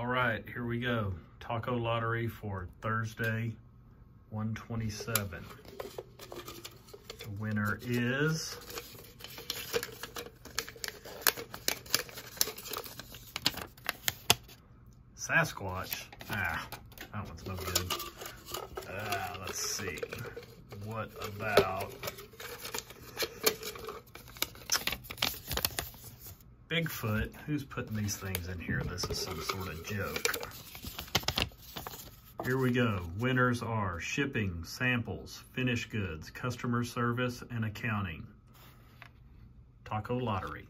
All right, here we go. Taco lottery for Thursday, 127. The winner is Sasquatch. Ah, that one's no good. Uh, let's see. What about Bigfoot? Who's putting these things in here? This is some sort of joke. Here we go. Winners are shipping, samples, finished goods, customer service, and accounting. Taco Lottery.